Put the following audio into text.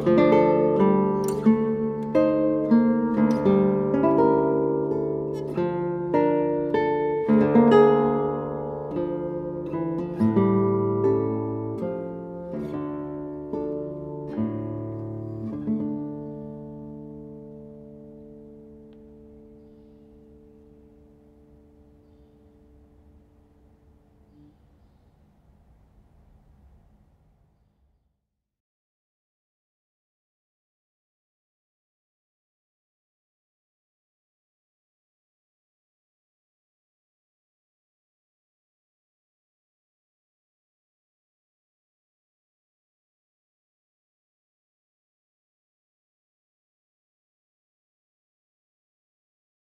Música